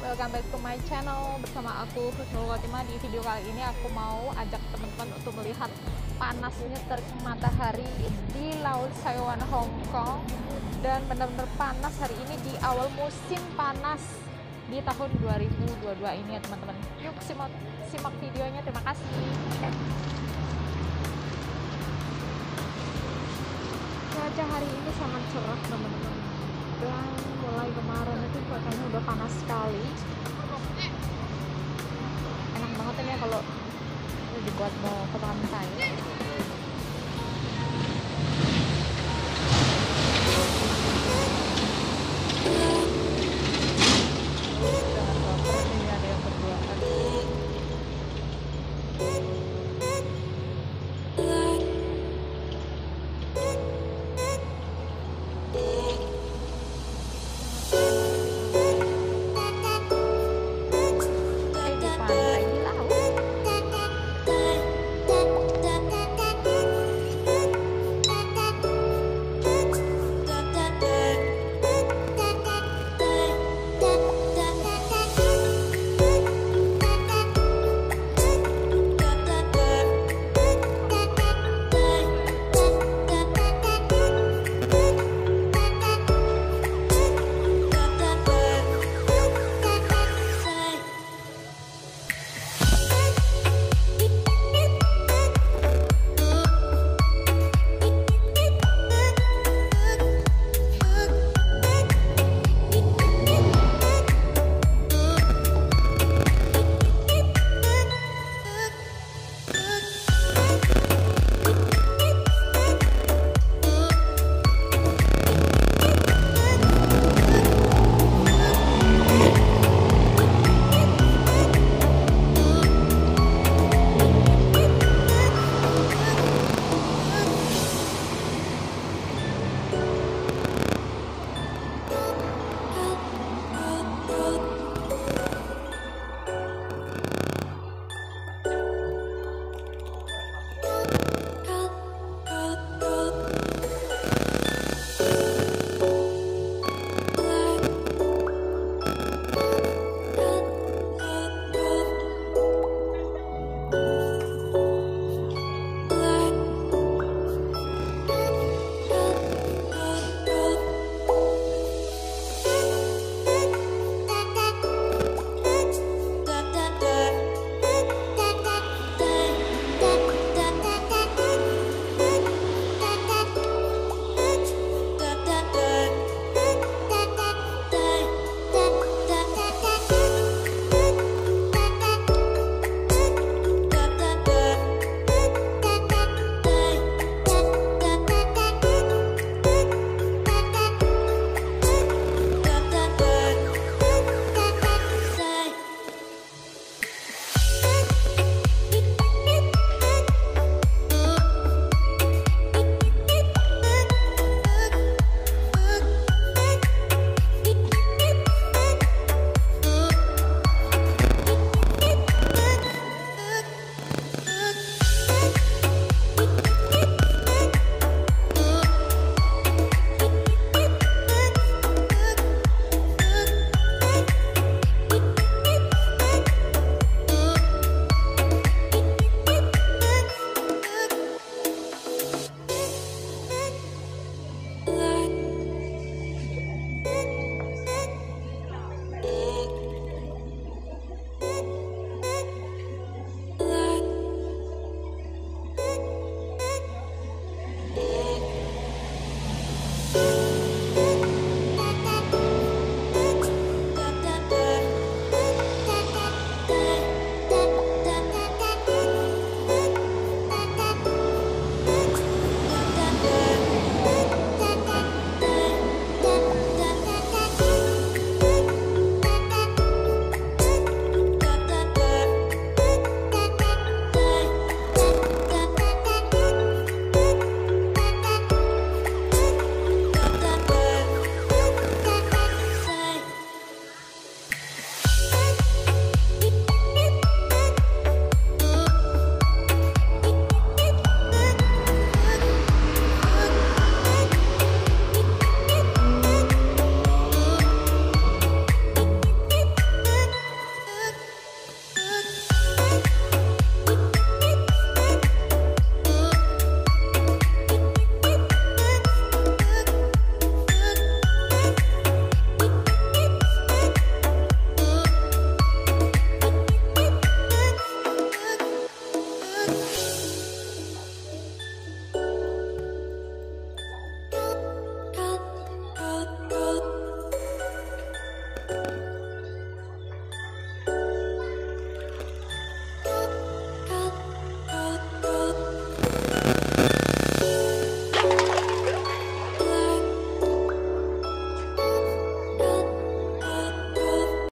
welcome back to my channel. Bersama aku Husnul Khotimah. Di video kali ini aku mau ajak teman-teman untuk melihat panasnya terik matahari di Laut Saiwan Hong Kong. Dan benar-benar panas hari ini di awal musim panas di tahun 2022 ini ya teman-teman. Yuk simak, simak videonya. Terima kasih. Cuaca hari ini sangat cerah teman-teman dan mulai kemarin itu cuacanya udah panas sekali. Enak banget ini ya kalau dibuat mau ke pantai